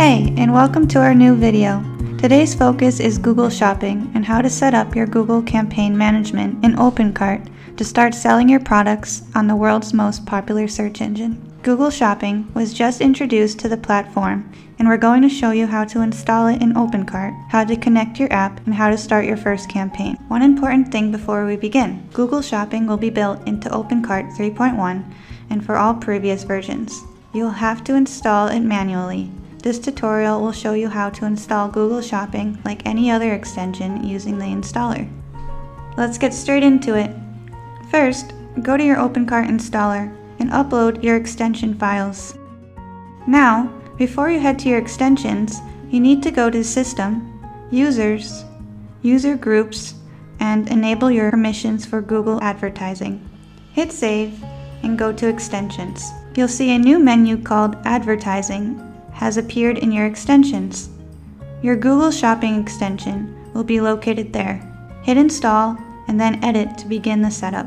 Hey, and welcome to our new video. Today's focus is Google Shopping and how to set up your Google Campaign Management in OpenCart to start selling your products on the world's most popular search engine. Google Shopping was just introduced to the platform, and we're going to show you how to install it in OpenCart, how to connect your app, and how to start your first campaign. One important thing before we begin Google Shopping will be built into OpenCart 3.1 and for all previous versions. You'll have to install it manually. This tutorial will show you how to install Google Shopping like any other extension using the installer. Let's get straight into it. First, go to your OpenCart installer and upload your extension files. Now, before you head to your extensions, you need to go to System, Users, User Groups, and enable your permissions for Google Advertising. Hit Save and go to Extensions. You'll see a new menu called Advertising has appeared in your extensions. Your Google Shopping extension will be located there. Hit Install and then Edit to begin the setup.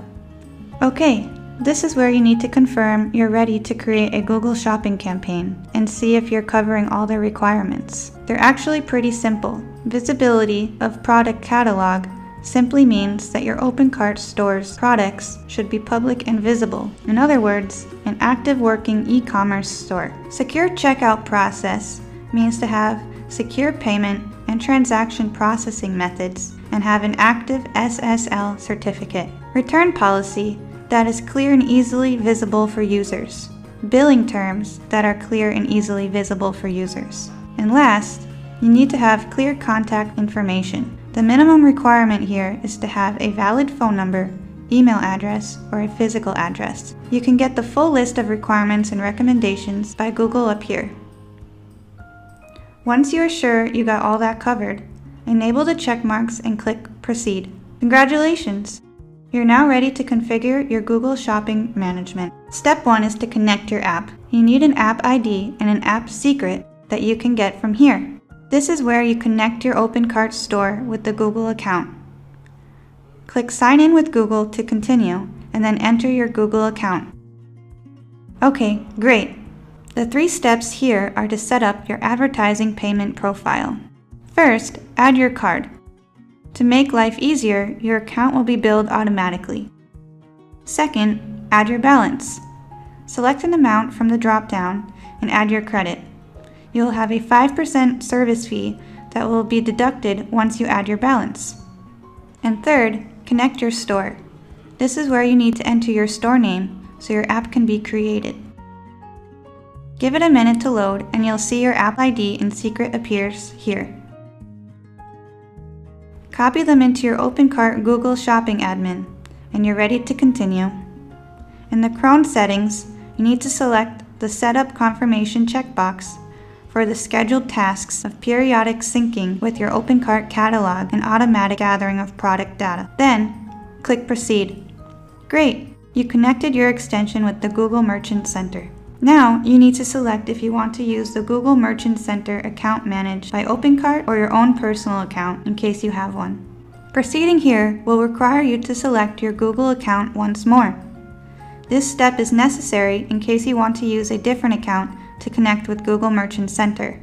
Okay, this is where you need to confirm you're ready to create a Google Shopping campaign and see if you're covering all the requirements. They're actually pretty simple. Visibility of product catalog simply means that your OpenCart store's products should be public and visible. In other words, an active working e-commerce store. Secure checkout process means to have secure payment and transaction processing methods and have an active SSL certificate. Return policy that is clear and easily visible for users. Billing terms that are clear and easily visible for users. And last, you need to have clear contact information. The minimum requirement here is to have a valid phone number, email address, or a physical address. You can get the full list of requirements and recommendations by Google up here. Once you are sure you got all that covered, enable the check marks and click Proceed. Congratulations! You're now ready to configure your Google Shopping Management. Step 1 is to connect your app. You need an app ID and an app secret that you can get from here. This is where you connect your OpenCart store with the Google account. Click Sign in with Google to continue, and then enter your Google account. Okay, great. The three steps here are to set up your advertising payment profile. First, add your card. To make life easier, your account will be billed automatically. Second, add your balance. Select an amount from the drop-down and add your credit. You'll have a 5% service fee that will be deducted once you add your balance. And third, connect your store. This is where you need to enter your store name so your app can be created. Give it a minute to load and you'll see your app ID and secret appears here. Copy them into your OpenCart Google Shopping admin, and you're ready to continue. In the cron settings, you need to select the Setup Confirmation checkbox for the scheduled tasks of periodic syncing with your OpenCart catalog and automatic gathering of product data. Then, click Proceed. Great! You connected your extension with the Google Merchant Center. Now, you need to select if you want to use the Google Merchant Center account managed by OpenCart or your own personal account in case you have one. Proceeding here will require you to select your Google account once more. This step is necessary in case you want to use a different account to connect with Google Merchant Center.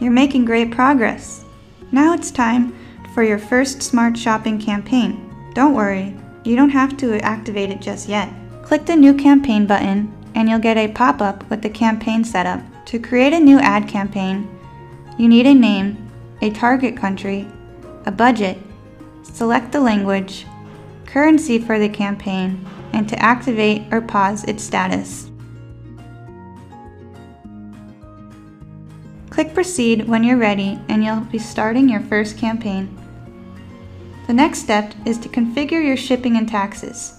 You're making great progress. Now it's time for your first smart shopping campaign. Don't worry, you don't have to activate it just yet. Click the New Campaign button and you'll get a pop-up with the campaign setup. To create a new ad campaign, you need a name, a target country, a budget, select the language, currency for the campaign, and to activate or pause its status. Click Proceed when you're ready and you'll be starting your first campaign. The next step is to configure your shipping and taxes.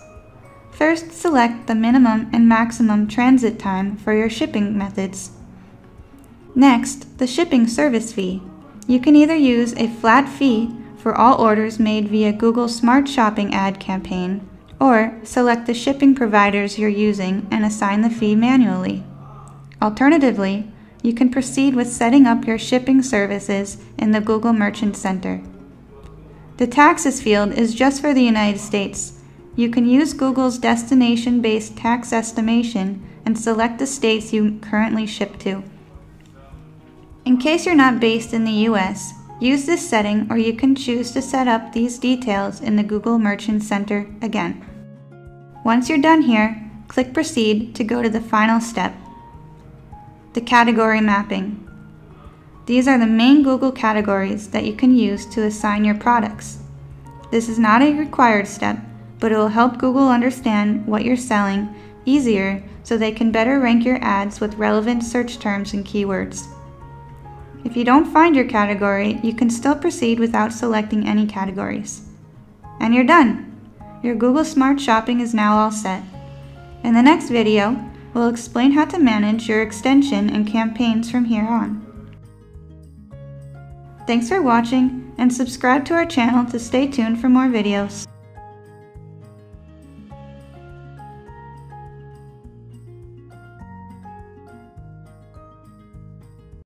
First, select the minimum and maximum transit time for your shipping methods. Next, the shipping service fee. You can either use a flat fee for all orders made via Google Smart Shopping ad campaign, or select the shipping providers you're using and assign the fee manually. Alternatively, you can proceed with setting up your shipping services in the Google Merchant Center. The taxes field is just for the United States, you can use Google's destination-based tax estimation and select the states you currently ship to. In case you're not based in the US, use this setting or you can choose to set up these details in the Google Merchant Center again. Once you're done here, click Proceed to go to the final step, the category mapping. These are the main Google categories that you can use to assign your products. This is not a required step, but it will help Google understand what you're selling easier so they can better rank your ads with relevant search terms and keywords. If you don't find your category, you can still proceed without selecting any categories. And you're done! Your Google Smart Shopping is now all set. In the next video, we'll explain how to manage your extension and campaigns from here on. Thanks for watching and subscribe to our channel to stay tuned for more videos.